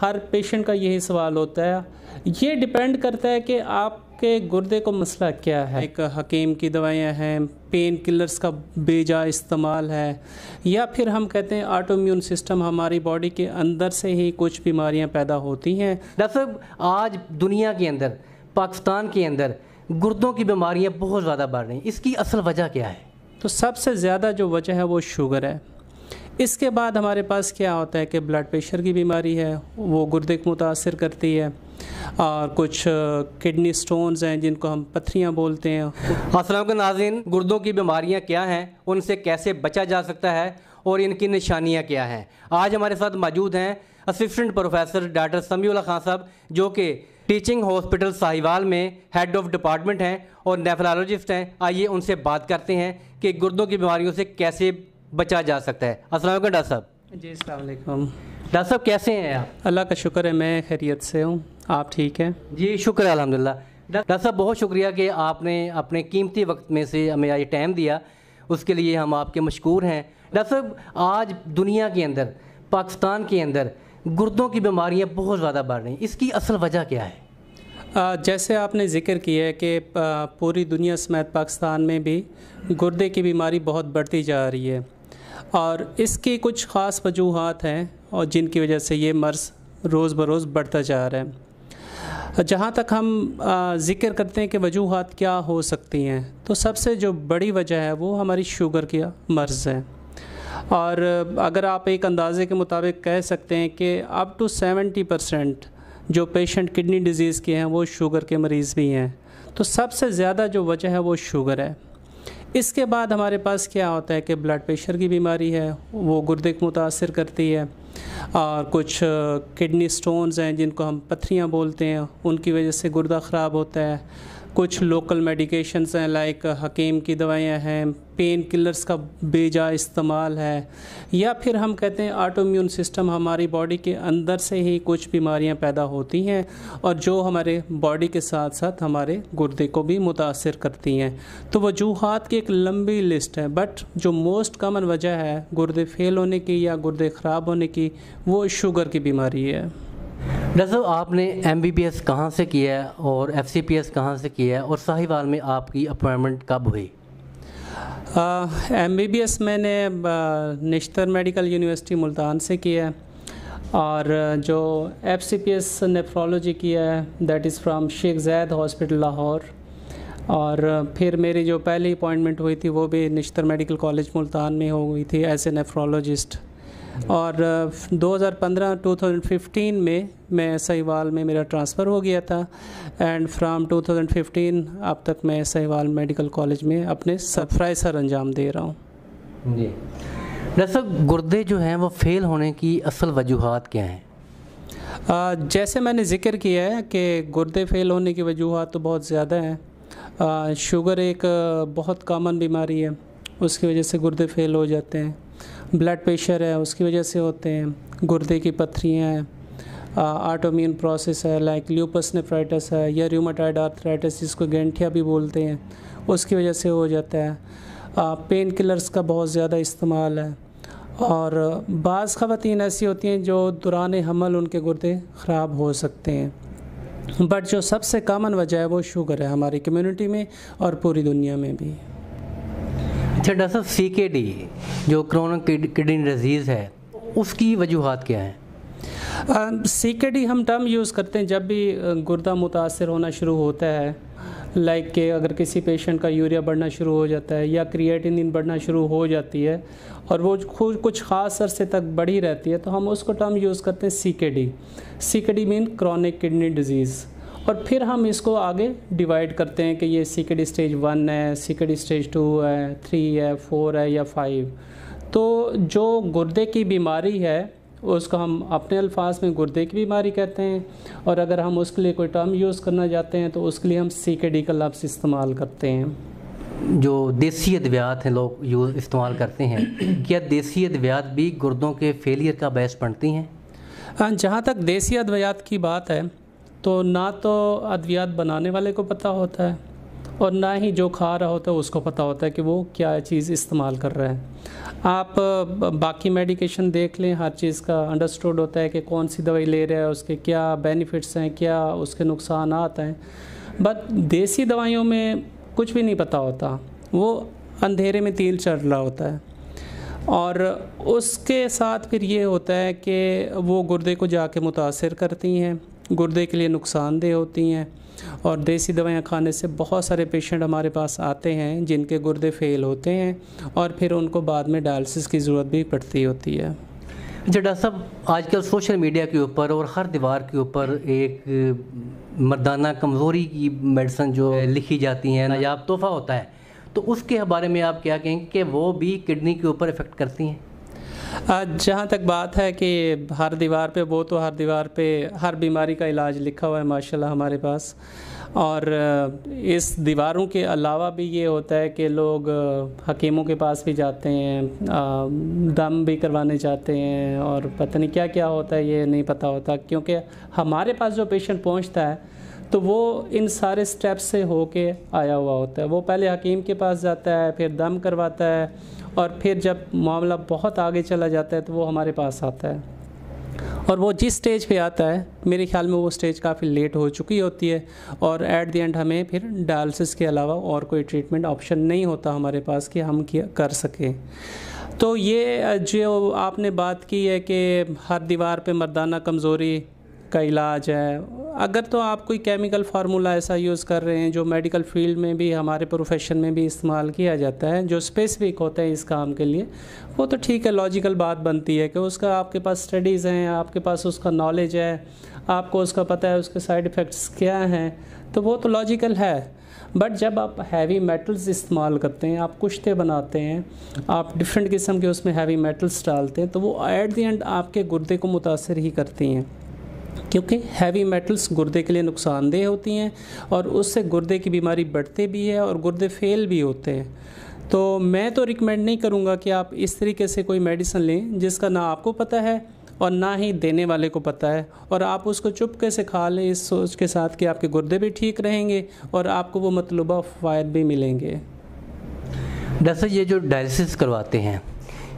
हर patient का यही सवाल होता है। ये डिपेंड करता है कि आपके गुर्दे को मसला क्या है। एक हकीम की दवाइयाँ हैं पेन किलर्स का बेजा इस्तेमाल है या फिर हम कहते हैं ऑटोम्यून सिस्टम हमारी बॉडी के अंदर से ही कुछ बीमारियाँ पैदा होती हैं। डॉक्टर साहब आज दुनिया के अंदर पाकिस्तान के अंदर गुर्दों की बीमारियाँ बहुत ज़्यादा बढ़ रही हैं। इसकी असल वजह क्या है? तो सबसे ज़्यादा जो वजह है वो शुगर है। इसके बाद हमारे पास क्या होता है कि ब्लड प्रेशर की बीमारी है, वो गुर्दे को मुतासर करती है, और कुछ किडनी स्टोन्स हैं जिनको हम पथरियाँ बोलते हैं। असलम के नाजिन गुर्दों की बीमारियाँ क्या हैं, उनसे कैसे बचा जा सकता है, और इनकी निशानियाँ क्या हैं? आज हमारे साथ मौजूद हैं assistant professor doctor Samiullah Khan साहब, जो कि टीचिंग हॉस्पिटल साहिवाल में हेड ऑफ़ डिपार्टमेंट हैं और नेफ्रोलॉजिस्ट हैं। आइए उनसे बात करते हैं कि गुर्दों की बीमारियों से कैसे बचा जा सकता है। असल डॉक्टर साहब। जी अलैक्म डॉक्टर साहब कैसे हैं आप? अल्लाह का शुक्र है मैं खैरियत से हूँ। आप ठीक हैं? जी शुक्र है अलहमदिल्ला डॉक्टर साहब बहुत शुक्रिया कि आपने अपने कीमती वक्त में से हमें ये टाइम दिया। उसके लिए हम आपके मशहूर हैं। डॉक्टर साहब आज दुनिया के अंदर पाकिस्तान के अंदर गुर्दों की बीमारियाँ बहुत ज़्यादा बढ़ रही हैं। इसकी असल वजह क्या है? जैसे आपने ज़िक्र किया है कि पूरी दुनिया समेत पाकिस्तान में भी गुर्दे की बीमारी बहुत बढ़ती जा रही है। और इसकी कुछ ख़ास वजूहत हैं और जिनकी वजह से ये मर्ज़ रोज़ बरोज़ बढ़ता जा रहा है। जहाँ तक हम ज़िक्र करते हैं कि वजूहत क्या हो सकती हैं तो सबसे जो बड़ी वजह है वो हमारी शुगर की मर्ज़ है। और अगर आप एक अंदाजे के मुताबिक कह सकते हैं कि अप टू सेवेंटी परसेंट जो पेशेंट किडनी डिज़ीज़ के हैं वो शुगर के मरीज़ भी हैं तो सबसे ज़्यादा जो वजह है वो शुगर है। इसके बाद हमारे पास क्या होता है कि ब्लड प्रेशर की बीमारी है, वो गुर्दे को मुतासर करती है और कुछ किडनी स्टोन्स हैं जिनको हम पथरियाँ बोलते हैं, उनकी वजह से गुर्दा ख़राब होता है। कुछ लोकल मेडिकेशंस हैं लाइक हकीम की दवाइयाँ हैं पेन किलर्स का बेजा इस्तेमाल है, या फिर हम कहते हैं ऑटोम्यून सिस्टम हमारी बॉडी के अंदर से ही कुछ बीमारियाँ पैदा होती हैं और जो हमारे बॉडी के साथ साथ हमारे गुर्दे को भी मुतासर करती हैं। तो वजूहत की एक लंबी लिस्ट है बट जो मोस्ट कॉमन वजह है, गुर्दे फेल होने की या गुर्दे ख़राब होने की, वो शुगर की बीमारी है। डॉक्टर आपने एम बी बी एस कहाँ से किया है और एफ़ सी पी एस कहाँ से किया है और साहिवाल में आपकी अपॉइंटमेंट कब हुई? एम बी बी एस मैंने निश्तर मेडिकल यूनिवर्सिटी मुल्तान से किया है और जो F C P S nephrology किया है that is from Sheikh Zayed hospital Lahore और फिर मेरी जो पहली अपॉइंटमेंट हुई थी, वो भी निश्तर मेडिकल कॉलेज मुल्तान में हो गई थी एज ए नेफ्रोलॉजिस्ट और 2015 2015 में मैं सहीवाल में मेरा ट्रांसफ़र हो गया था एंड फ्राम 2015 अब तक मैं सहीवाल मेडिकल कॉलेज में अपने सरफ्राई सर अंजाम दे रहा हूँ। जी। डॉक्टर गुर्दे जो हैं वो फेल होने की असल वजूहत क्या हैं? जैसे मैंने ज़िक्र किया है कि गुर्दे फेल होने की वजूहत तो बहुत ज़्यादा हैं। शुगर एक बहुत कॉमन बीमारी है उसकी वजह से गुर्दे फेल हो जाते हैं। ब्लड प्रेशर है, उसकी वजह से होते हैं, गुर्दे की पत्थरियाँ हैं आटोम्यून प्रोसेस है लाइक ल्यूपस नेफ्राइटिस है, या र्यूमाटाइड आर्थराइटिस जिसको गेंठिया भी बोलते हैं, उसकी वजह से हो जाता है। पेन किलर्स का बहुत ज़्यादा इस्तेमाल है, और बाज़ ख़वातीन ऐसी होती हैं जो दौरान हमल उनके गुर्दे ख़राब हो सकते हैं। बट जो सबसे कॉमन वजह है वो शुगर है हमारी कम्युनिटी में और पूरी दुनिया में भी। अच्छा डॉक्टर सी के डी जो क्रोनिक किडनी डिज़ीज़ है, उसकी वजूहत क्या है? सी के डी हम टर्म यूज़ करते हैं जब भी गुर्दा मुतासर होना शुरू होता है लाइक के अगर किसी पेशेंट का यूरिया बढ़ना शुरू हो जाता है या क्रिएटिनिन बढ़ना शुरू हो जाती है, और वो खुद कुछ ख़ास अरसे तक बढ़ी रहती है तो हम उसको टर्म यूज़ करते हैं सी K D C K D mean chronic kidney disease और फिर हम इसको आगे डिवाइड करते हैं कि ये सीकेडी स्टेज वन है सीकेडी स्टेज टू है थ्री है फोर है या फाइव तो जो गुर्दे की बीमारी है उसको हम अपने अल्फाज में गुर्दे की बीमारी कहते हैं। और अगर हम उसके लिए कोई टर्म यूज़ करना चाहते हैं तो उसके लिए हम सी के डी का लफ्ज़ इस्तेमाल करते हैं। जो देसी अद्वियात हैं लोग यूज़ इस्तेमाल करते हैं क्या देसी अद्वियात भी गुर्दों के फेलियर का बहस बनती हैं? हाँ जहाँ तक देसी अद्वियात की बात है तो ना तो अद्वियात बनाने वाले को पता होता है और ना ही जो खा रहा होता है उसको पता होता है कि वो क्या चीज़ इस्तेमाल कर रहा है। आप बाकी मेडिकेशन देख लें, हर चीज़ का अंडरस्टूड होता है कि कौन सी दवाई ले रहा है, उसके क्या बेनिफिट्स हैं, क्या उसके नुकसान हैं। बट देसी दवाइयों में कुछ भी नहीं पता होता। वो अंधेरे में तेल चढ़ रहा होता है। और उसके साथ फिर ये होता है कि वो गुर्दे को जाके मुतासर करती हैं। गुर्दे के लिए नुकसानदेह होती हैं और देसी दवाइयाँ खाने से बहुत सारे पेशेंट हमारे पास आते हैं जिनके गुर्दे फेल होते हैं और फिर उनको बाद में डायलिसिस की ज़रूरत भी पड़ती होती है। अच्छा डॉक्टर साहब, आजकल सोशल मीडिया के ऊपर और हर दीवार के ऊपर एक मर्दाना कमज़ोरी की मेडिसन जो लिखी जाती हैं, नायाब तोहफ़ा होता है तो उसके बारे में आप क्या कहेंगे कि वो भी किडनी के ऊपर इफ़ेक्ट करती हैं? जहाँ तक बात है कि हर दीवार पे, वो तो हर दीवार पे हर बीमारी का इलाज लिखा हुआ है, माशाल्लाह हमारे पास। और इस दीवारों के अलावा भी ये होता है कि लोग हकीमों के पास भी जाते हैं दम भी करवाने जाते हैं और पता नहीं क्या क्या होता है, ये नहीं पता होता। क्योंकि हमारे पास जो पेशेंट पहुँचता है तो वो इन सारे स्टेप्स से होके आया हुआ होता है। वो पहले हकीम के पास जाता है, फिर दम करवाता है और फिर जब मामला बहुत आगे चला जाता है तो वो हमारे पास आता है। और वो जिस स्टेज पे आता है, मेरे ख्याल में वो स्टेज काफ़ी लेट हो चुकी होती है और एट द एंड हमें फिर डायलिसिस के अलावा और कोई ट्रीटमेंट ऑप्शन नहीं होता हमारे पास कि हम कर सकें। तो ये, जो आपने बात की है कि हर दीवार पे मर्दाना कमज़ोरी का इलाज है। अगर तो आप कोई केमिकल फार्मूला ऐसा यूज़ कर रहे हैं जो मेडिकल फ़ील्ड में भी, हमारे प्रोफेशन में भी इस्तेमाल किया जाता है, जो स्पेसिफिक होते हैं इस काम के लिए, वो तो ठीक है लॉजिकल बात बनती है कि उसका आपके पास स्टडीज़ हैं, आपके पास उसका नॉलेज है, आपको उसका पता है उसके साइड इफ़ेक्ट्स क्या हैं तो वो तो लॉजिकल है। बट जब आप हैवी मेटल्स इस्तेमाल करते हैं, आप कुश्ते बनाते हैं, आप डिफरेंट किस्म के उसमें हैवी मेटल्स डालते हैं तो वो एट दी एंड आपके गुर्दे को मुतासर ही करती हैं। क्योंकि हैवी मेटल्स गुर्दे के लिए नुकसानदेह होती हैं और उससे गुर्दे की बीमारी बढ़ते भी है और गुर्दे फेल भी होते हैं। तो मैं तो रिकमेंड नहीं करूँगा कि आप इस तरीके से कोई मेडिसिन लें जिसका ना आपको पता है और ना ही देने वाले को पता है और आप उसको चुप कैसे खा लें इस सोच के साथ कि आपके गुर्दे भी ठीक रहेंगे और आपको वो मतलूबा फ़ायद भी मिलेंगे। डॉक्टर ये जो डायलिसिस करवाते हैं,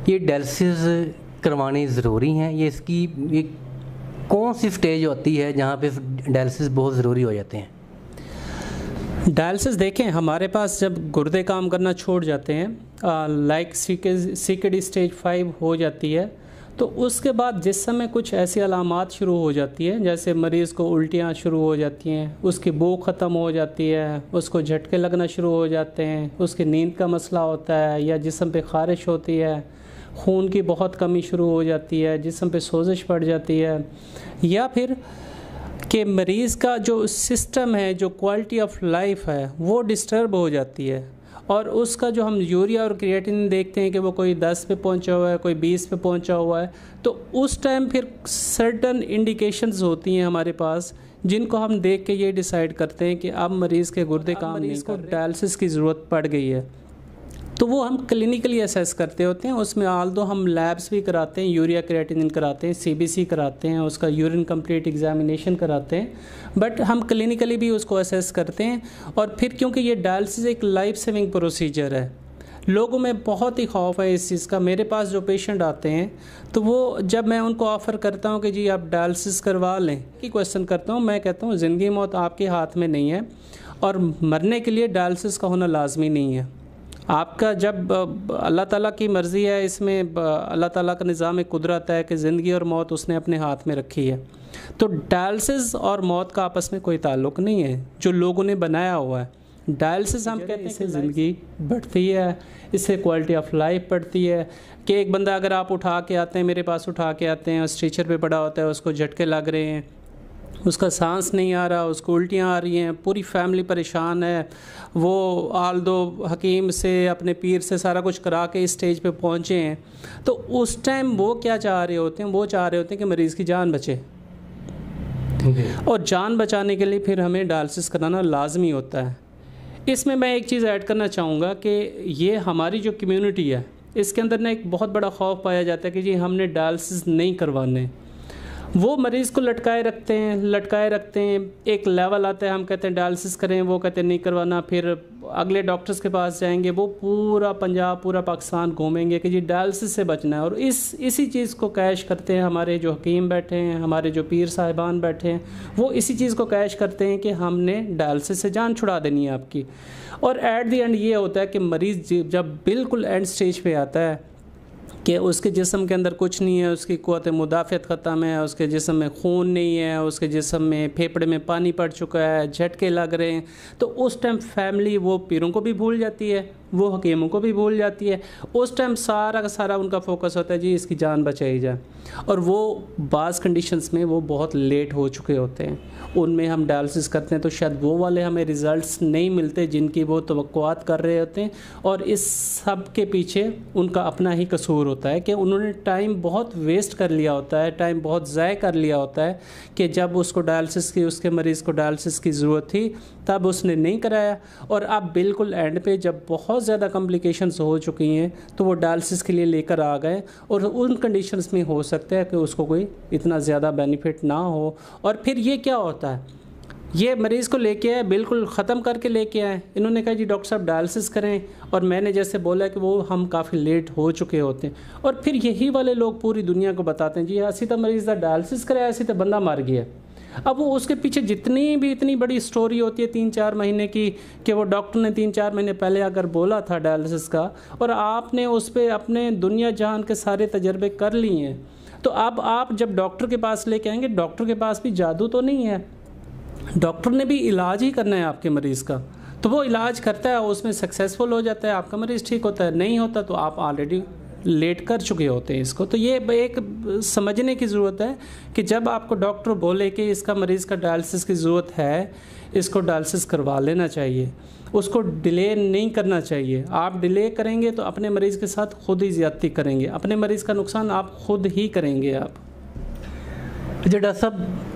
ये डायलिसिस करवानी ज़रूरी हैं, ये इसकी एक कौन सी स्टेज होती है जहाँ पे डायलिसिस बहुत ज़रूरी हो जाते हैं। डायलिसिस देखें, हमारे पास जब गुर्दे काम करना छोड़ जाते हैं लाइक सीकेडी स्टेज फाइव हो जाती है तो उसके बाद जिस समय कुछ ऐसी अलामत शुरू हो जाती है, जैसे मरीज़ को उल्टियाँ शुरू हो जाती हैं, उसकी बो ख़त्म हो जाती है, उसको झटके लगना शुरू हो जाते हैं, उसकी नींद का मसला होता है, या जिसम पे ख़ारिश होती है खून की बहुत कमी शुरू हो जाती है जिसम पे सोजिश पड़ जाती है या फिर कि मरीज़ का जो सिस्टम है जो क्वालिटी ऑफ़ लाइफ है वो डिस्टर्ब हो जाती है। और उसका जो हम यूरिया और क्रिएटिन देखते हैं कि वो कोई 10 पे पहुँचा हुआ है कोई 20 पे पहुँचा हुआ है तो उस टाइम फिर सर्टन इंडिकेशंस होती हैं हमारे पास जिनको हम देख के ये डिसाइड करते हैं कि अब मरीज़ के गुर्दे काम मरीज़ को डायलिसिस की ज़रूरत पड़ गई है। तो वो हम क्लिनिकली असेस करते होते हैं, उसमें आल दो हम लैब्स भी कराते हैं यूरिया क्रिएटिनिन कराते हैं सीबीसी कराते हैं, उसका यूरिन कंप्लीट एग्जामिनेशन कराते हैं बट हम क्लिनिकली भी उसको असेस करते हैं, और फिर क्योंकि ये डायलिसिस एक लाइफ सेविंग प्रोसीजर है, लोगों में बहुत ही खौफ है इस चीज़ का। मेरे पास जो पेशेंट आते हैं तो वो जब मैं उनको ऑफ़र करता हूँ कि जी आप डायलिसिस करवा लें, कि क्वेश्चन करता हूँ, मैं कहता हूँ, ज़िंदगी मौत आपके हाथ में नहीं है, और मरने के लिए डायलिसिस का होना लाजमी नहीं है। आपका जब अल्लाह ताला की मर्ज़ी है इसमें अल्लाह ताला का निज़ाम कुदरत है कि ज़िंदगी और मौत उसने अपने हाथ में रखी है। तो डायलिसिस और मौत का आपस में कोई ताल्लुक़ नहीं है जो लोगों ने बनाया हुआ है। डायलिसिस हम कहते हैं इससे ज़िंदगी बढ़ती है इससे क्वालिटी ऑफ़ लाइफ बढ़ती है कि एक बंदा अगर आप उठा के आते हैं मेरे पास उठा के आते हैं स्ट्रीचर पे पड़ा होता है उसको झटके लग रहे हैं उसका सांस नहीं आ रहा उसको उल्टियाँ आ रही हैं पूरी फैमिली परेशान है। वो आल दो हकीम से अपने पीर से सारा कुछ करा के इस स्टेज पे पहुँचे हैं। तो उस टाइम वो क्या चाह रहे होते हैं? वो चाह रहे होते हैं कि मरीज़ की जान बचे। और जान बचाने के लिए फिर हमें डायलिसिस कराना लाजमी होता है। इसमें मैं एक चीज़ ऐड करना चाहूँगा कि ये हमारी जो कम्युनिटी है इसके अंदर ना एक बहुत बड़ा खौफ पाया जाता है कि जी हमने डायलिसिस नहीं करवाने। वो मरीज़ को लटकाए रखते हैं, लटकाए रखते हैं। एक लेवल आता है, हम कहते हैं डायलिसिस करें, वो कहते हैं नहीं करवाना। फिर अगले डॉक्टर्स के पास जाएँगे, वो पूरा पंजाब, पूरा पाकिस्तान घूमेंगे कि जी डायलिसिस से बचना है। और इस, इसी चीज़ को कैश करते हैं, हमारे जो हकीम बैठे हैं, हमारे जो पीर साहिबान बैठे हैं, वो इसी चीज़ को कैश करते हैं कि हमने डायलिसिस से जान छुड़ा देनी है आपकी। और एट दी एंड ये होता है कि मरीज़ जब बिल्कुल एंड स्टेज पर आता है कि उसके जिसम के अंदर कुछ नहीं है, उसकी क़वत मुदाफ़त ख़त्म है, उसके जिसम में खून नहीं है, उसके जिसम में फेफड़े में पानी पड़ चुका है, झटके लग रहे हैं। तो उस टाइम फैमिली वो पीरों को भी भूल जाती है। वो हकीमों को भी भूल जाती है। उस टाइम सारा का सारा उनका फोकस होता है, जी, इसकी जान बचाई जाए। और वो बाज़ कंडीशंस में वो बहुत लेट हो चुके होते हैं। उनमें हम डायलिसिस करते हैं तो शायद वो वाले हमें रिज़ल्ट्स नहीं मिलते जिनकी वो तो कर रहे होते हैं। और इस सब के पीछे उनका अपना ही कसूर होता है कि उन्होंने टाइम बहुत वेस्ट कर लिया होता है टाइम बहुत ज़ाय कर लिया होता है कि जब उसको डायलिसिस की, उसके मरीज़ को डायलिसिस की ज़रूरत थी तब उसने नहीं कराया। और अब बिल्कुल एंड पे जब बहुत ज़्यादा कॉम्प्लिकेशंस हो चुकी हैं तो वो डायलिसिस के लिए लेकर आ गए। और उन कंडीशंस में हो सकता है कि उसको कोई इतना ज़्यादा बेनिफिट ना हो। और फिर ये क्या होता है? ये मरीज़ को लेके आए, बिल्कुल ख़त्म करके लेके आए। इन्होंने कहा, जी, डॉक्टर साहब डायलिसिस करें। और मैंने जैसे बोला कि वो, हम काफ़ी लेट हो चुके होते हैं। और फिर यही वाले लोग पूरी दुनिया को बताते हैं, जी, ऐसी तो मरीज़ का डायलिसिस कराया, ऐसी तो बंदा मर गया। अब वो उसके पीछे जितनी भी इतनी बड़ी स्टोरी होती है तीन चार महीने की कि वो डॉक्टर ने तीन चार महीने पहले अगर बोला था डायलिसिस का और आपने उस पर अपने दुनिया जहान के सारे तजर्बे कर लिए हैं। तो अब आप जब डॉक्टर के पास लेके आएँगे डॉक्टर के पास भी जादू तो नहीं है। डॉक्टर ने भी इलाज ही करना है आपके मरीज़ का। तो वो इलाज करता है, उसमें सक्सेसफुल हो जाता है, आपका मरीज़ ठीक होता है, नहीं होता तो आप ऑलरेडी लेट कर चुके होते हैं इसको। तो ये एक समझने की ज़रूरत है कि जब आपको डॉक्टर बोले कि इसका मरीज़ का डायलिसिस की ज़रूरत है, इसको डायलिसिस करवा लेना चाहिए। उसको डिले नहीं करना चाहिए। आप डिले करेंगे तो अपने मरीज़ के साथ खुद ही ज़्यादती करेंगे। अपने मरीज़ का नुकसान आप खुद ही करेंगे आप। जी, डॉक्टर साहब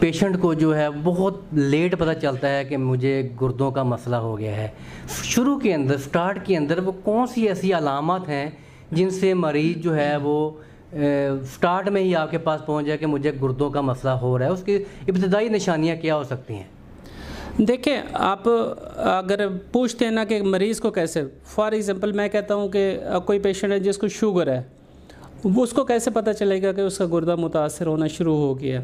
पेशेंट को जो है, बहुत लेट पता चलता है कि मुझे गुर्दों का मसला हो गया है। शुरू के अंदर स्टार्ट के अंदर, वो कौन सी ऐसी अलामत हैं जिनसे मरीज़ जो है, वो स्टार्ट में ही आपके पास पहुँच जाए कि मुझे गुर्दों का मसला हो रहा है। उसकी इब्तदाई निशानियाँ क्या हो सकती हैं? देखिए, आप अगर पूछते हैं ना कि मरीज़ को कैसे फॉर एग्ज़ाम्पल मैं कहता हूँ कि कोई पेशेंट है जिसको शुगर है, वो उसको कैसे पता चलेगा कि उसका गुर्दा मुतासर होना शुरू हो गया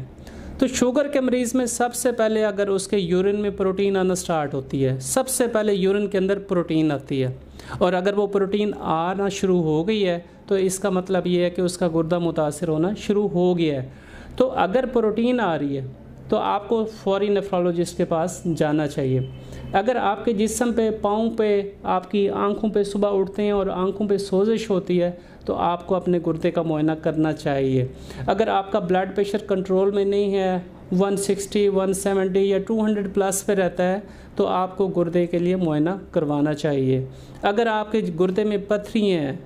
तो शुगर के मरीज़ में सबसे पहले अगर उसके यूरिन में प्रोटीन आना स्टार्ट होती है, सबसे पहले यूरिन के अंदर प्रोटीन आती है। और अगर वो प्रोटीन आना शुरू हो गई है तो इसका मतलब ये है कि उसका गुर्दा मुतासर होना शुरू हो गया है। तो अगर प्रोटीन आ रही है तो आपको फौरी नेफ्रोलॉजिस्ट के पास जाना चाहिए। अगर आपके जिसम पे पाँव पे आपकी आँखों पे सुबह उठते हैं और आँखों पे सोजिश होती है तो आपको अपने गुर्दे का मुआयना करना चाहिए। अगर आपका ब्लड प्रेशर कंट्रोल में नहीं है 160, 170 या 200 प्लस पे रहता है तो आपको गुर्दे के लिए मुआयना करवाना चाहिए। अगर आपके गुर्दे में पथरी हैं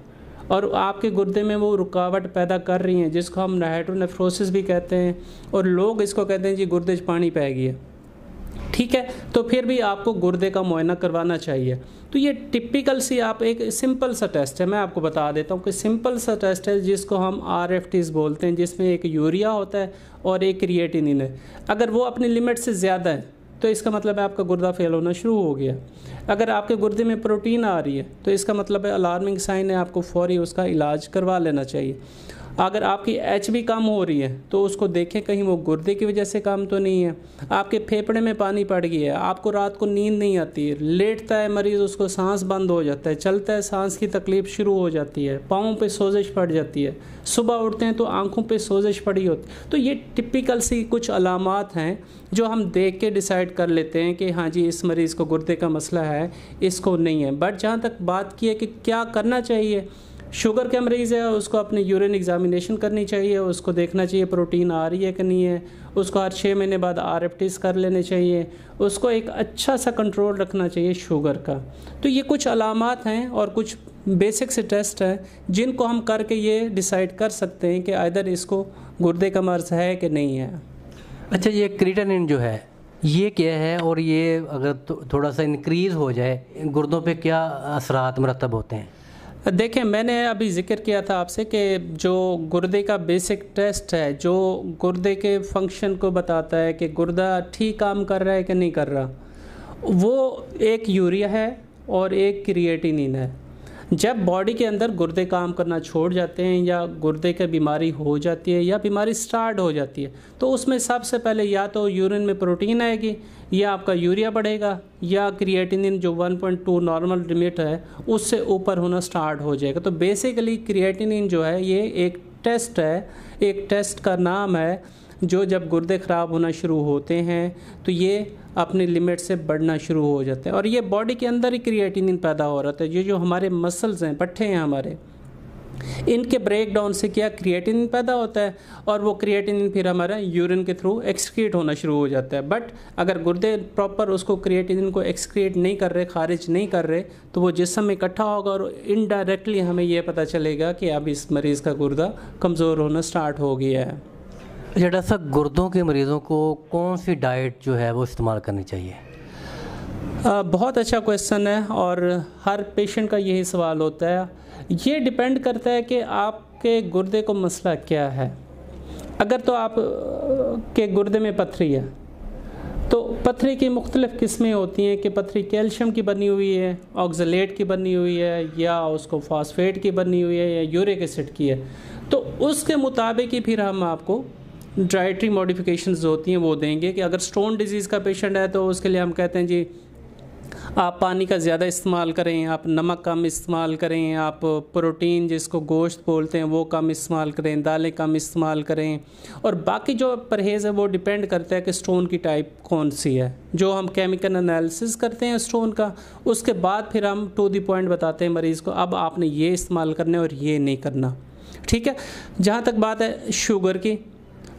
और आपके गुर्दे में वो रुकावट पैदा कर रही हैं, जिसको हम नाइट्रोनेफ्रोसिस भी कहते हैं और लोग इसको कहते हैं जी गुर्दे पानी पै गया ठीक है? तो फिर भी आपको गुर्दे का मुआयना करवाना चाहिए। तो ये टिपिकल सी आप एक सिंपल सा टेस्ट है, मैं आपको बता देता हूँ कि सिंपल सा टेस्ट है जिसको हम आर एफ़ टीज बोलते हैं, जिसमें एक यूरिया होता है और एक क्रिएटिनिन है। अगर वो अपनी लिमिट से ज़्यादा है तो इसका मतलब है आपका गुर्दा फेल होना शुरू हो गया। अगर आपके गुर्दे में प्रोटीन आ रही है तो इसका मतलब है अलार्मिंग साइन है, आपको फौरी उसका इलाज करवा लेना चाहिए। अगर आपकी एच भी कम हो रही है तो उसको देखें कहीं वो गुर्दे की वजह से कम तो नहीं है। आपके फेफड़े में पानी पड़ गया है, आपको रात को नींद नहीं आती है, लेटता है मरीज़, उसको सांस बंद हो जाता है, चलता है, सांस की तकलीफ़ शुरू हो जाती है, पाँव पे सोजिश पड़ जाती है। सुबह उठते हैं तो आँखों पर सोजिश पड़ी होती तो ये टिपिकल सी कुछ अलामत हैं, जो हम देख के डिसाइड कर लेते हैं कि हाँ जी, इस मरीज़ को गुर्दे का मसला है, इसको नहीं है। बट जहाँ तक बात की है कि क्या करना चाहिए शुगर के मरीज़ है उसको अपनी यूरिन एग्ज़ामिनेशन करनी चाहिए उसको देखना चाहिए प्रोटीन आ रही है कि नहीं है उसको हर छः महीने बाद आर कर लेने चाहिए उसको एक अच्छा सा कंट्रोल रखना चाहिए शुगर का। तो ये कुछ अलामत हैं और कुछ बेसिक से टेस्ट हैं जिनको हम करके ये डिसाइड कर सकते हैं कि इधर इसको गुर्दे का मर्ज है कि नहीं है। अच्छा ये क्रीटानिन जो है ये क्या है? और ये अगर तो, थोड़ा सा इंक्रीज़ हो जाए गुर्दों पे क्या असरात मरतब होते हैं? देखें, मैंने अभी ज़िक्र किया था आपसे कि जो गुर्दे का बेसिक टेस्ट है, जो गुर्दे के फ़ंक्शन को बताता है कि गुर्दा ठीक काम कर रहा है कि नहीं कर रहा, वो एक यूरिया है और एक क्रिएटिनिन है। जब बॉडी के अंदर गुर्दे काम करना छोड़ जाते हैं या गुर्दे की बीमारी हो जाती है या बीमारी स्टार्ट हो जाती है तो उसमें सबसे पहले या तो यूरिन में प्रोटीन आएगी, या आपका यूरिया बढ़ेगा, या क्रिएटिनिन जो 1.2 नॉर्मल लिमिट है, उससे ऊपर होना स्टार्ट हो जाएगा। तो बेसिकली क्रिएटिनिन जो है, ये एक टेस्ट है, एक टेस्ट का नाम है जो जब गुर्दे ख़राब होना शुरू होते हैं तो ये अपने लिमिट से बढ़ना शुरू हो जाता है। और ये बॉडी के अंदर ही क्रिएटिनिन पैदा हो रहा है ये जो हमारे मसल्स हैं, पट्ठे हैं हमारे, इनके ब्रेक डाउन से क्या क्रिएटिन पैदा होता है और वो क्रिएटिन फिर हमारा यूरिन के थ्रू एक्सक्रिएट होना शुरू हो जाता है। बट अगर गुर्दे प्रॉपर उसको क्रिएटिन को एक्सक्रिएट नहीं कर रहे, खारिज नहीं कर रहे तो वो जिसम इकट्ठा होगा और इनडायरेक्टली हमें ये पता चलेगा कि अब इस मरीज़ का गुर्दा कमज़ोर होना स्टार्ट हो गया है। डॉक्टर साहब गुर्दों के मरीज़ों को कौन सी डाइट जो है वो इस्तेमाल करनी चाहिए? आ, बहुत अच्छा क्वेश्चन है और हर पेशेंट का यही सवाल होता है। ये डिपेंड करता है कि आपके गुर्दे को मसला क्या है। अगर तो आप के गुर्दे में पथरी है तो पथरी की मुख्तलिफ़ किस्में होती हैं कि पथरी कैल्शियम की बनी हुई है ऑक्जलेट की बनी हुई है या उसको फास्फेट की बनी हुई है या यूरिक एसिड की है। तो उसके मुताबिक ही फिर हम आपको डाइटरी मॉडिफिकेशन जो होती हैं वो देंगे कि अगर स्टोन डिज़ीज़ का पेशेंट है तो उसके लिए हम कहते हैं जी, आप पानी का ज़्यादा इस्तेमाल करें, आप नमक कम इस्तेमाल करें, आप प्रोटीन जिसको गोश्त बोलते हैं वो कम इस्तेमाल करें, दालें कम इस्तेमाल करें। और बाकी जो परहेज़ है वो डिपेंड करता है कि स्टोन की टाइप कौन सी है। जो हम केमिकल एनालिसिस करते हैं स्टोन का, उसके बाद फिर हम टू दी पॉइंट बताते हैं मरीज़ को, अब आपने ये इस्तेमाल करना है और ये नहीं करना। ठीक है? जहाँ तक बात है शुगर की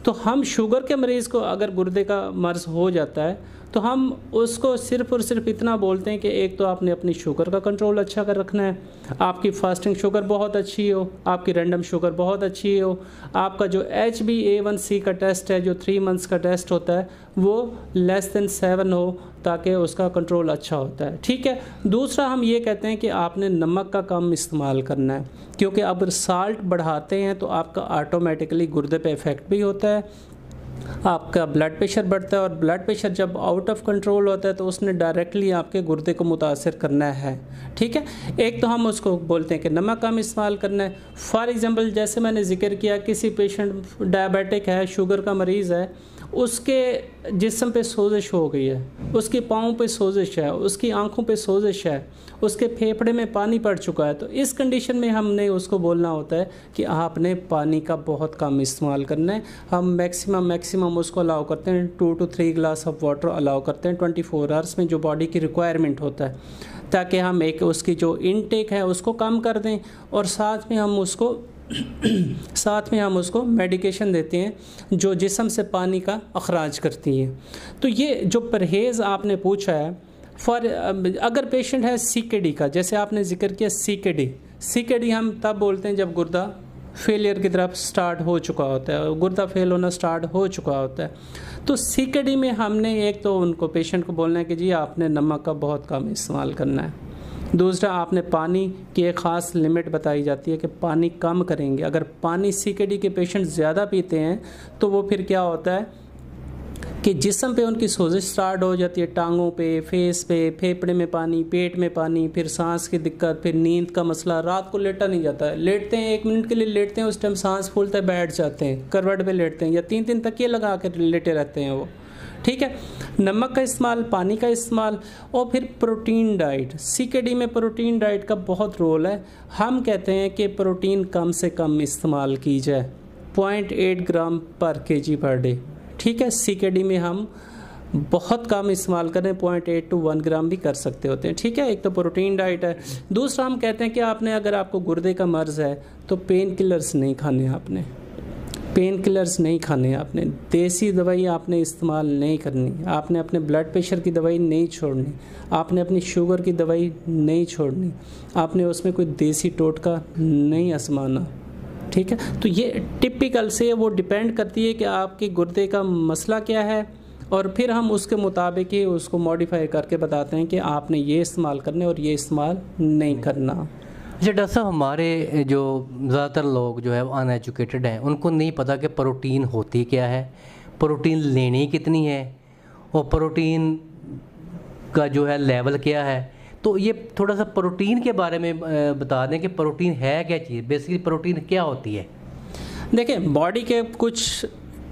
तो हम शुगर के मरीज़ को अगर गुर्दे का मर्ज़ हो जाता है तो हम उसको सिर्फ़ और सिर्फ़ इतना बोलते हैं कि एक तो आपने अपनी शुगर का कंट्रोल अच्छा कर रखना है। आपकी फास्टिंग शुगर बहुत अच्छी हो, आपकी रैंडम शुगर बहुत अच्छी हो। आपका जो H B A one C का टेस्ट है, जो थ्री मंथ्स का टेस्ट होता है, वो लेस देन सेवन हो ताकि उसका कंट्रोल अच्छा होता है। ठीक है? दूसरा हम ये कहते हैं कि आपने नमक का कम इस्तेमाल करना है, क्योंकि अगर साल्ट बढ़ाते हैं तो आपका ऑटोमेटिकली गुर्दे पे इफ़ेक्ट भी होता है आपका ब्लड प्रेशर बढ़ता है और ब्लड प्रेशर जब आउट ऑफ़ कंट्रोल होता है तो उसने डायरेक्टली आपके गुर्दे को मुतासर करना है। ठीक है? एक तो हम उसको बोलते हैं कि नमक कम इस्तेमाल करना है। फॉर एग्ज़ाम्पल जैसे मैंने ज़िक्र किया, किसी पेशेंट डायबिटिक है शुगर का मरीज़ है उसके जिसम पे सोजिश हो गई है, उसके पाँव पे सोजिश है, उसकी आँखों पे सोजिश है, उसके फेफड़े में पानी पड़ चुका है तो इस कंडीशन में हमने उसको बोलना होता है कि आपने पानी का बहुत कम इस्तेमाल करना है। हम मैक्सिमम मैक्सिमम उसको अलाउ करते हैं two to three glass of water allow करते हैं ट्वेंटी फोर आवर्स में जो बॉडी की रिक्वायरमेंट होता है, ताकि हम एक उसकी जो इनटेक है उसको कम कर दें, और साथ में हम उसको साथ में हम उसको मेडिकेशन देते हैं, जो जिसम से पानी का अखराज करती है। तो ये जो परहेज़ आपने पूछा है, फॉर, अगर पेशेंट है सीकेडी का, जैसे आपने ज़िक्र किया सी के हम तब बोलते हैं जब गुर्दा फेलियर की तरफ़ स्टार्ट हो चुका होता है, गुर्दा फेल होना स्टार्ट हो चुका होता है। तो सी में हमने एक तो उनको पेशेंट को बोलना है कि जी आपने नमक का बहुत कम इस्तेमाल करना है। दूसरा, आपने पानी की एक ख़ास लिमिट बताई जाती है कि पानी कम करेंगे। अगर पानी सी के पेशेंट ज़्यादा पीते हैं तो वो फिर क्या होता है कि जिसम पे उनकी सोजिश स्टार्ट हो जाती है, टांगों पे, फेस पे, फेफड़े में पानी, पेट में पानी, फिर सांस की दिक्कत, फिर नींद का मसला, रात को लेटा नहीं जाता है। लेटते हैं, एक मिनट के लिए लेटते हैं, उस टाइम सांस फूलते बैठ जाते हैं, करवट पे लेटते हैं, या तीन तीन तकिए लगा कर लेटे रहते हैं वो। ठीक है? नमक का इस्तेमाल, पानी का इस्तेमाल और फिर प्रोटीन डाइट। सी के डी में प्रोटीन डाइट का बहुत रोल है। हम कहते हैं कि प्रोटीन कम से कम इस्तेमाल की जाए पॉइंट एट ग्राम पर के जी पर डे। ठीक है? सी के डी में हम बहुत कम इस्तेमाल करें point eight two one gram भी कर सकते होते हैं। ठीक है? एक तो प्रोटीन डाइट है। दूसरा हम कहते हैं कि आपने, अगर आपको गुर्दे का मर्ज़ है तो पेन किलर्स नहीं खाने आपने। पेन किलर्स नहीं खाने आपने। देसी दवाई आपने इस्तेमाल नहीं करनी। आपने अपने ब्लड प्रेशर की दवाई नहीं छोड़नी। आपने अपनी शुगर की दवाई नहीं छोड़नी। आपने उसमें कोई देसी टोटका नहीं आसमाना ठीक है? तो ये टिपिकल से वो डिपेंड करती है कि आपके गुर्दे का मसला क्या है और फिर हम उसके मुताबिक ही उसको मॉडिफाई करके बताते हैं कि आपने ये इस्तेमाल करने और ये इस्तेमाल नहीं करना। अच्छा डॉक्टर साहब, हमारे जो ज़्यादातर लोग जो है, वो अनएजुकेटेड हैं, उनको नहीं पता कि प्रोटीन होती क्या है? प्रोटीन लेनी कितनी है? और प्रोटीन का जो है, लेवल क्या है? तो ये थोड़ा सा प्रोटीन के बारे में बता दें कि प्रोटीन है क्या चीज़? बेसिकली प्रोटीन क्या होती है? देखिए, बॉडी के कुछ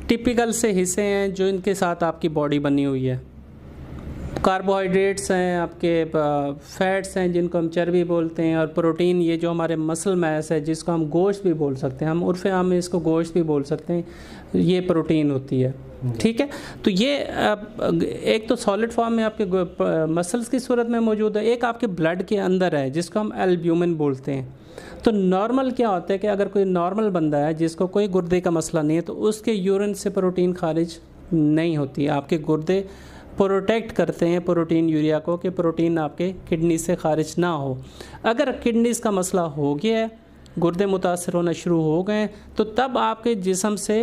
टिपिकल से हिस्से हैं, जो इनके साथ आपकी बॉडी बनी हुई है। कार्बोहाइड्रेट्स हैं आपके फैट्स हैं जिनको हम चर्बी बोलते हैं और प्रोटीन ये जो हमारे मसल मैस है जिसको हम गोश्त भी बोल सकते हैं हम उर्फ़ आम इसको गोश्त भी बोल सकते हैं ये प्रोटीन होती है ठीक है? तो ये एक तो सॉलिड फॉर्म में आपके मसल्स की सूरत में मौजूद है एक आपके ब्लड के अंदर है जिसको हम एल्ब्यूमिन बोलते हैं। तो नॉर्मल क्या होता है कि अगर कोई नॉर्मल बंदा है जिसको कोई गुर्दे का मसला नहीं है तो उसके यूरिन से प्रोटीन खारिज नहीं होती आपके गुर्दे प्रोटेक्ट करते हैं प्रोटीन यूरिया को कि प्रोटीन आपके किडनी से खारिज ना हो। अगर किडनीज का मसला हो गया है, गुर्दे मुतासर होना शुरू हो गए तो तब आपके जिसम से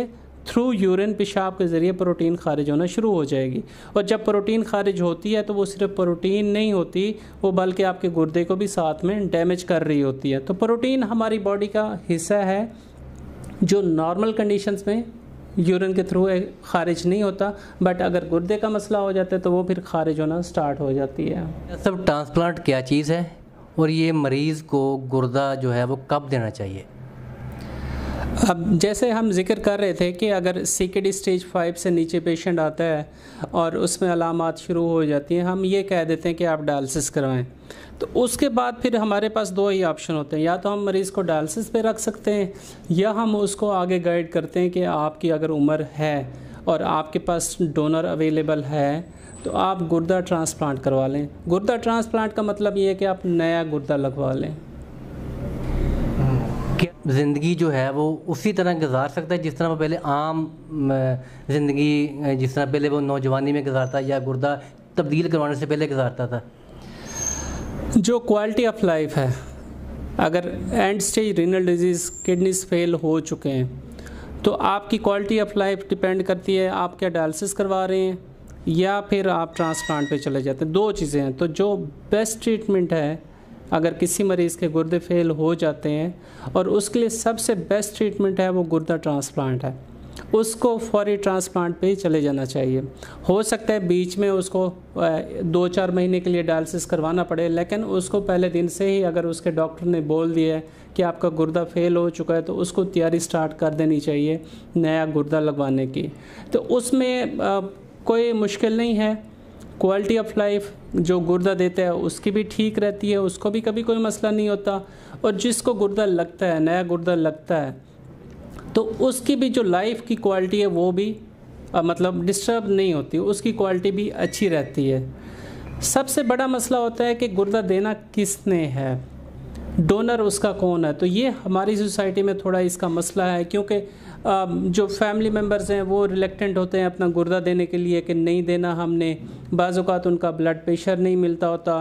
थ्रू यूरिन पेशाब के ज़रिए प्रोटीन खारिज होना शुरू हो जाएगी। और जब प्रोटीन खारिज होती है तो वो सिर्फ़ प्रोटीन नहीं होती, वो बल्कि आपके गुर्दे को भी साथ में डैमेज कर रही होती है। तो प्रोटीन हमारी बॉडी का हिस्सा है, जो नॉर्मल कंडीशंस में यूरिन के थ्रू खारिज नहीं होता बट अगर गुर्दे का मसला हो जाता है तो वो फिर खारिज होना स्टार्ट हो जाती है। सब ट्रांसप्लांट क्या चीज़ है? और ये मरीज़ को गुर्दा जो है वो कब देना चाहिए? अब जैसे हम ज़िक्र कर रहे थे कि अगर सी के डी स्टेज फाइव से नीचे पेशेंट आता है और उसमें अलामत शुरू हो जाती हैं हम ये कह देते हैं कि आप डायलिसिस करवाएँ। तो उसके बाद फिर हमारे पास दो ही ऑप्शन होते हैं। या तो हम मरीज़ को डायलिसिस पे रख सकते हैं, या हम उसको आगे गाइड करते हैं कि आपकी अगर उम्र है और आपके पास डोनर अवेलेबल है तो आप गुर्दा ट्रांसप्लांट करवा लें। गुर्दा ट्रांसप्लांट का मतलब ये है कि आप नया गुर्दा लगवा लें। ज़िंदगी जो है वो उसी तरह गुजार सकता है जिस तरह वो पहले आम ज़िंदगी, जिस तरह पहले वो नौजवानी में गुजारता या गुर्दा तब्दील करवाने से पहले गुजारता था? जो क्वालिटी ऑफ़ लाइफ है, अगर end stage renal disease kidneys fail हो चुके हैं तो आपकी क्वालिटी ऑफ़ लाइफ डिपेंड करती है, आप क्या डायलिसिस करवा रहे हैं, या फिर आप ट्रांसप्लांट पे चले जाते हैं। दो चीज़ें हैं। तो जो बेस्ट ट्रीटमेंट है, अगर किसी मरीज़ के गुर्दे फेल हो जाते हैं, और उसके लिए सबसे बेस्ट ट्रीटमेंट है, वो गुर्दा ट्रांसप्लांट है। उसको फौरी ट्रांसप्लांट पे ही चले जाना चाहिए। हो सकता है बीच में उसको दो चार महीने के लिए डायलिसिस करवाना पड़े, लेकिन उसको पहले दिन से ही अगर उसके डॉक्टर ने बोल दिया है कि आपका गुर्दा फेल हो चुका है तो उसको तैयारी स्टार्ट कर देनी चाहिए नया गुर्दा लगवाने की। तो उसमें कोई मुश्किल नहीं है। क्वालिटी ऑफ़ लाइफ जो गुर्दा देता है, उसकी भी ठीक रहती है, उसको भी कभी कोई मसला नहीं होता। और जिसको गुर्दा लगता है, नया गुर्दा लगता है तो उसकी भी जो लाइफ की क्वालिटी है वो भी आ, मतलब डिस्टर्ब नहीं होती उसकी क्वालिटी भी अच्छी रहती है। सबसे बड़ा मसला होता है कि गुर्दा देना किसने है? डोनर उसका कौन है? तो ये हमारी सोसाइटी में थोड़ा इसका मसला है क्योंकि जो फैमिली मेंबर्स हैं वो रिलेक्टेंट होते हैं अपना गुर्दा देने के लिए कि नहीं देना हमने। बाज़ात उनका ब्लड प्रेशर नहीं मिलता होता।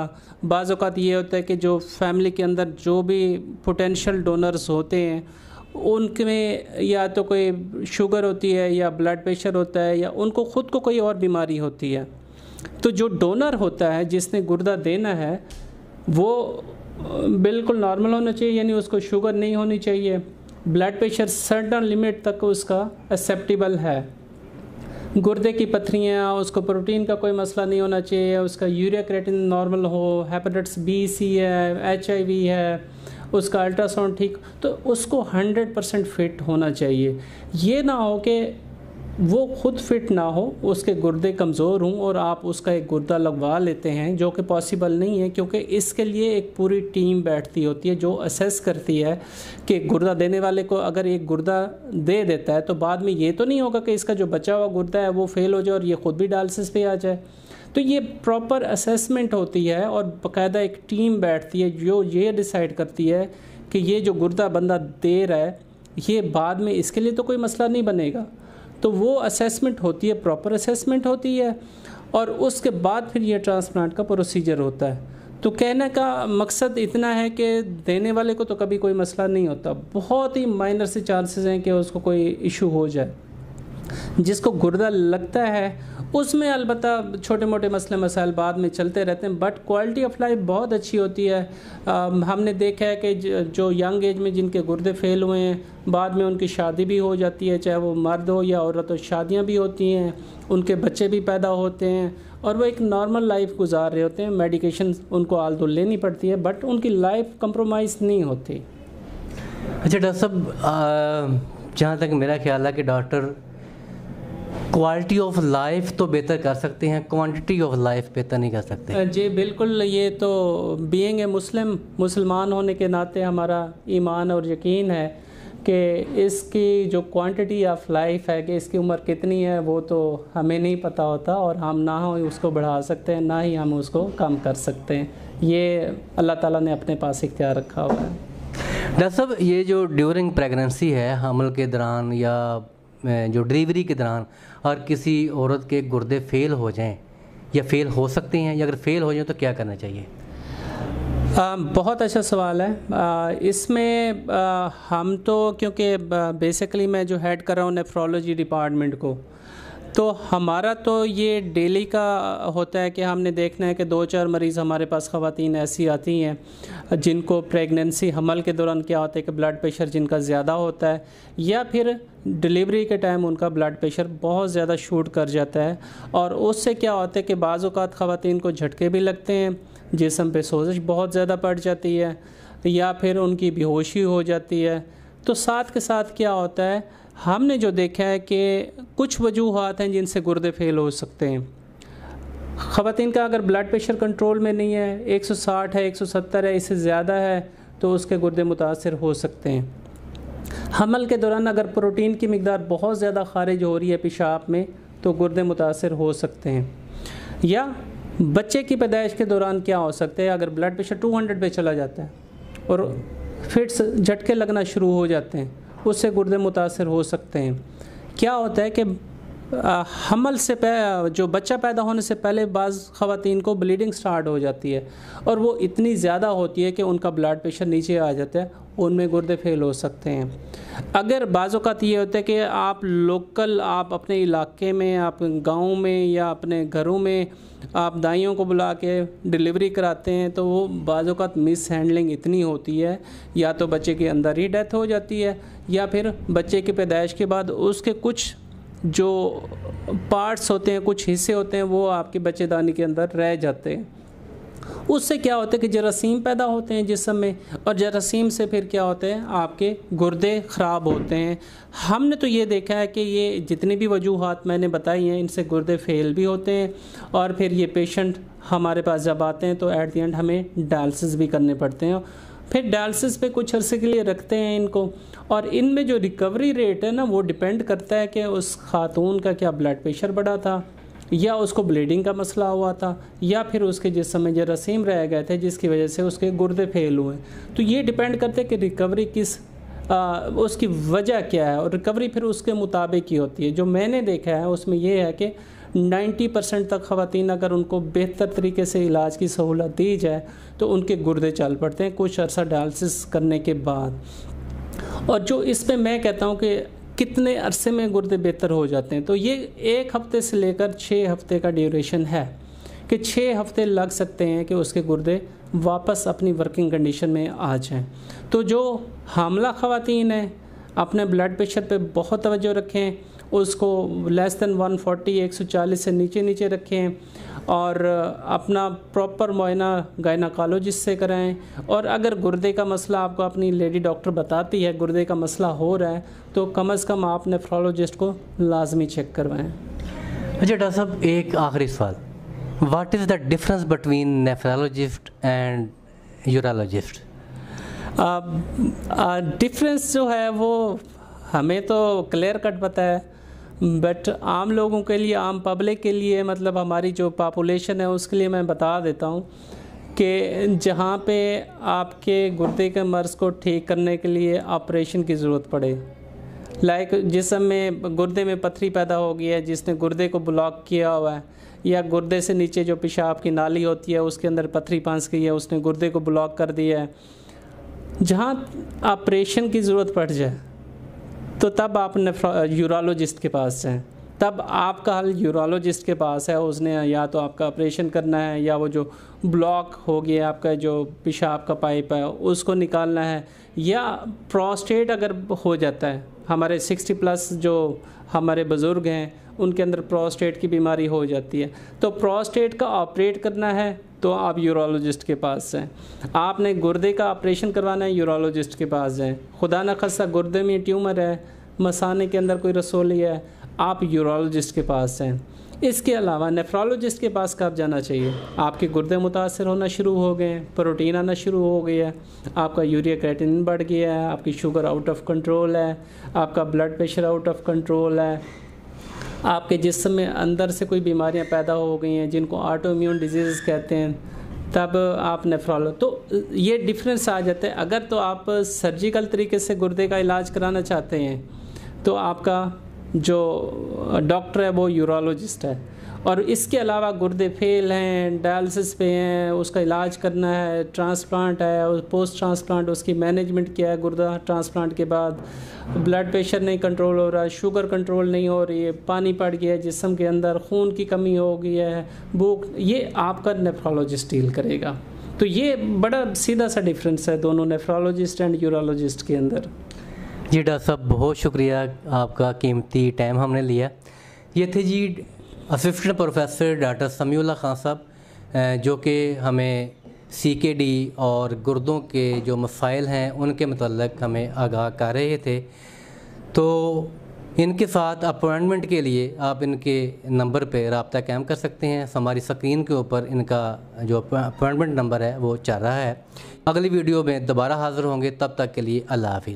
बाज़ात ये होता है कि जो फैमिली के अंदर जो भी पोटेंशियल डोनर्स होते हैं उनमें या तो कोई शुगर होती है या ब्लड प्रेशर होता है या उनको ख़ुद को कोई और बीमारी होती है। तो जो डोनर होता है, जिसने गुर्दा देना है, वो बिल्कुल नॉर्मल होना चाहिए, यानी उसको शुगर नहीं होनी चाहिए। ब्लड प्रेशर सर्टन लिमिट तक उसका एक्सेप्टेबल है। गुर्दे की पथरियाँ, उसको प्रोटीन का कोई मसला नहीं होना चाहिए, उसका यूरिया क्रेटिन नॉर्मल हो हेपेटाइटिस बी सी है एच है उसका अल्ट्रासाउंड ठीक तो उसको 100 परसेंट फिट होना चाहिए। ये ना हो कि वो खुद फिट ना हो, उसके गुर्दे कमज़ोर हों और आप उसका एक गुर्दा लगवा लेते हैं, जो कि पॉसिबल नहीं है, क्योंकि इसके लिए एक पूरी टीम बैठती होती है, जो असेस करती है कि गुर्दा देने वाले को अगर एक गुर्दा दे देता है तो बाद में ये तो नहीं होगा कि इसका जो बचा हुआ गुर्दा है, वो फेल हो जाए और ये ख़ुद भी डायलिसिस पे आ जाए। तो ये प्रॉपर असेसमेंट होती है और बाकायदा एक टीम बैठती है जो ये डिसाइड करती है कि ये जो गुर्दा बंदा दे रहा है, ये बाद में इसके लिए तो कोई मसला नहीं बनेगा। तो वो असेसमेंट होती है प्रॉपर असेसमेंट होती है और उसके बाद फिर ये ट्रांसप्लांट का प्रोसीजर होता है। तो कहने का मकसद इतना है कि देने वाले को तो कभी कोई मसला नहीं होता। बहुत ही माइनर से चांसेस हैं कि उसको कोई इशू हो जाए। जिसको गुर्दा लगता है उसमें अलबत् छोटे मोटे मसले मसाइल बाद में चलते रहते हैं बट क्वालिटी ऑफ़ लाइफ बहुत अच्छी होती है। आ, हमने देखा है कि जो यंग एज में जिनके गुर्दे फेल हुए हैं बाद में उनकी शादी भी हो जाती है चाहे वो मर्द हो या औरत हो शादियाँ भी होती हैं उनके बच्चे भी पैदा होते हैं और वो एक नॉर्मल लाइफ गुजार रहे होते हैं। मेडिकेशन उनको आल तो लेनी पड़ती है बट उनकी लाइफ कंप्रोमाइज़ नहीं होती। अच्छा डॉक्टर साहब जहाँ तक मेरा ख्याल है कि डॉक्टर क्वालिटी ऑफ़ लाइफ तो बेहतर कर सकते हैं क्वांटिटी ऑफ़ लाइफ बेहतर नहीं कर सकते। जी बिल्कुल ये तो बीइंग ए मुस्लिम मुसलमान होने के नाते हमारा ईमान और यकीन है कि इसकी जो क्वांटिटी ऑफ़ लाइफ है कि इसकी उम्र कितनी है वो तो हमें नहीं पता होता और हम ना हो उसको बढ़ा सकते हैं ना ही हम उसको कम कर सकते हैं। ये अल्लाह ताला ने अपने पास इख्तियार रखा हुआ है। डॉक्टर साहब ये जो ड्यूरिंग प्रेगनेंसी है हमल के दौरान या जो डिलीवरी के दौरान और किसी औरत के गुर्दे फेल हो जाएँ या फेल हो सकते हैं या अगर फेल हो जाएँ तो क्या करना चाहिए? आ, बहुत अच्छा सवाल है। इसमें हम तो क्योंकि बेसिकली मैं जो हेड कर रहा हूँ नेफ्रोलॉजी डिपार्टमेंट को तो हमारा तो ये डेली का होता है कि हमने देखना है कि दो चार मरीज़ हमारे पास ख़वातीन ऐसी आती हैं, जिनको प्रेगनेंसी हमल के दौरान क्या होता है कि ब्लड प्रेशर जिनका ज़्यादा होता है, या फिर डिलीवरी के टाइम उनका ब्लड प्रेशर बहुत ज़्यादा शूट कर जाता है। और उससे क्या होता है कि बाज़ात ख़वातीन को झटके भी लगते हैं, जिसम पे सोजिश बहुत ज़्यादा पड़ जाती है, या फिर उनकी बेहोशी हो जाती है। तो साथ के साथ क्या होता है हमने जो देखा है कि कुछ वजूहत हैं जिनसे गुर्दे फेल हो सकते हैं। ख़वान का अगर ब्लड प्रेशर कंट्रोल में नहीं है 160 है 170 है, इससे ज़्यादा है तो उसके गुर्दे मुतासर हो सकते हैं। हमल के दौरान अगर प्रोटीन की मकदार बहुत ज़्यादा खारिज हो रही है पेशाब में तो गुर्दे मुतासर हो सकते हैं। या बच्चे की पैदाइश के दौरान क्या हो सकता है? अगर ब्लड प्रेशर 200 पे चला जाता है और फिट्स झटके लगना शुरू हो जाते हैं उससे गुर्दे मुतासर हो सकते हैं। क्या होता है कि हमल से जो बच्चा पैदा होने से पहले बाज़ ख़वान को ब्लीडिंग स्टार्ट हो जाती है और वो इतनी ज़्यादा होती है कि उनका ब्लड प्रेशर नीचे आ जाता है, उनमें गुर्दे फेल हो सकते हैं। अगर बाज़ात ये होता है कि आप लोकल, आप अपने इलाके में, आप गाँव में या अपने घरों में आप दाइयों को बुला के डिलीवरी कराते हैं तो वो बाज़ात मिस हैंडलिंग इतनी होती है, या तो बच्चे के अंदर ही डेथ हो जाती है या फिर बच्चे की पैदाइश के बाद उसके कुछ जो पार्ट्स होते हैं, कुछ हिस्से होते हैं, वो आपके बच्चेदानी के अंदर रह जाते हैं। उससे क्या होता है कि जरासीम पैदा होते हैं जिसम में और जरासीम से फिर क्या होते हैं, आपके गुर्दे ख़राब होते हैं। हमने तो ये देखा है कि ये जितनी भी वजूहत मैंने बताई हैं, इनसे गुर्दे फेल भी होते हैं, और फिर ये पेशेंट हमारे पास जब आते हैं तो एट दी एंड हमें डायलिसिस भी करने पड़ते हैं। फिर डायलिसिस पे कुछ अरसे के लिए रखते हैं इनको। और इनमें जो रिकवरी रेट है ना वो डिपेंड करता है कि उस खातून का क्या ब्लड प्रेशर बढ़ा था या उसको ब्लीडिंग का मसला हुआ था या फिर उसके जिस समय जरासीम रह गए थे जिसकी वजह से उसके गुर्दे फेल हुए। तो ये डिपेंड करते हैं कि रिकवरी किस आ, उसकी वजह क्या है और रिकवरी फिर उसके मुताबिक ही होती है। जो मैंने देखा है उसमें यह है कि 90 परसेंट तक ख़वान अगर उनको बेहतर तरीके से इलाज की सहूलत दी जाए तो उनके गुर्दे चल पड़ते हैं कुछ अर्सा डायलिसिस करने के बाद। और जो इसमें मैं कहता हूँ कि कितने अरसे में गुर्दे बेहतर हो जाते हैं तो ये एक हफ़्ते से लेकर छः हफ़्ते का ड्यूरेशन है कि छः हफ़्ते लग सकते हैं कि उसके गुर्दे वापस अपनी वर्किंग कंडीशन में आ जाएँ। तो जो हामला ख़वातीन हैं अपने ब्लड प्रेशर पे बहुत तवज्जो रखें, उसको लेस दैन 140 140 से नीचे नीचे रखें और अपना प्रॉपर मुआयना गायनाकोलॉजिस्ट से कराएँ। और अगर गुर्दे का मसला आपको अपनी लेडी डॉक्टर बताती है, गुर्दे का मसला हो रहा है तो कम अज़ कम आप नेफ्रोलॉजिस्ट को लाजमी चेक करवाएँ। अच्छा डॉक्टर साहब, एक आखिरी सवाल। What is the difference between nephrologist and urologist difference जो है वो हमें तो क्लियर कट पता है बट आम लोगों के लिए, आम पब्लिक के लिए मतलब हमारी जो पॉपुलेशन है उसके लिए मैं बता देता हूँ कि जहाँ पे आपके गुर्दे के मर्ज़ को ठीक करने के लिए ऑपरेशन की ज़रूरत पड़े। लाइक जिसम में गुर्दे में पथरी पैदा हो गई है, जिसने गुर्दे को ब्लॉक किया हुआ है, या गुर्दे से नीचे जो पेशाब की नाली होती है, उसके अंदर पथरी पांस गई है, उसने गुर्दे को ब्लॉक कर दिया है जहाँ ऑपरेशन की ज़रूरत पड़ जाए तो तब आप यूरोलॉजिस्ट के पास जाएँ। तब आपका हल यूरोलॉजिस्ट के पास है, उसने या तो आपका ऑपरेशन करना है, या वो जो ब्लॉक हो गया आपका, जो पेशाब का पाइप है, उसको निकालना है, या प्रोस्टेट अगर हो जाता है, हमारे 60 प्लस जो हमारे बुज़ुर्ग हैं, उनके अंदर प्रोस्टेट की बीमारी हो जाती है तो प्रोस्टेट का ऑपरेट करना है तो आप यूरोलॉजिस्ट के पास जाएँ आपने गुर्दे का ऑपरेशन करवाना है यूरोलॉजिस्ट के पास जाएँ। खुदा न खस्ता गुर्दे में ट्यूमर है, मसाने के अंदर कोई रसोली है, आप यूरोलॉजिस्ट के पास जाएँ इसके अलावा नेफ्रोलॉजिस्ट के पास कब जाना चाहिए? आपके गुर्दे मुतासर होना शुरू हो गए हैं प्रोटीन आना शुरू हो गया है, आपका यूरिया क्रेटिन बढ़ गया है, आपकी शुगर आउट ऑफ़ कंट्रोल है, आपका blood pressure out of control है आपके जिसम में अंदर से कोई बीमारियाँ पैदा हो गई हैं, जिनको ऑटो इम्यून डिज़ीज़ कहते हैं, तब आप नेफ्रॉलो तो ये डिफरेंस आ जाता है। अगर तो आप सर्जिकल तरीके से गुर्दे का इलाज कराना चाहते हैं तो आपका जो डॉक्टर है वो यूरोलॉजिस्ट है। और इसके अलावा गुर्दे फेल हैं, डायलिसिस पे हैं, उसका इलाज करना है, ट्रांसप्लांट है पोस्ट ट्रांसप्लांट उसकी मैनेजमेंट किया है गुर्दा ट्रांसप्लांट के बाद। ब्लड प्रेशर नहीं कंट्रोल हो रहा है शुगर कंट्रोल नहीं हो रही है, पानी पड़ गया है जिसम के अंदर, खून की कमी हो गई है, भूख, ये आपका नेफ्रोलॉजिस्ट डील करेगा। तो ये बड़ा सीधा सा डिफरेंस है दोनों नेफ्रोलॉजिस्ट एंड यूरोलॉजिस्ट के अंदर। जी डॉक्टर साहब, बहुत शुक्रिया आपका कीमती टाइम हमने लिया। ये थे जी assistant professor doctor Samiullah Khan साहब जो कि हमें सी के डी और गुर्दों के जो मसाइल हैं, उनके मतलब हमें आगाह कर रहे थे। तो इनके साथ अपॉइंटमेंट के लिए आप इनके नंबर पे रबता कायम कर सकते हैं। हमारी स्क्रीन के ऊपर इनका जो अपॉइंटमेंट नंबर है, वो चल रहा है। अगली वीडियो में दोबारा हाज़िर होंगे, तब तक के लिए अल्लाह हाफिज़।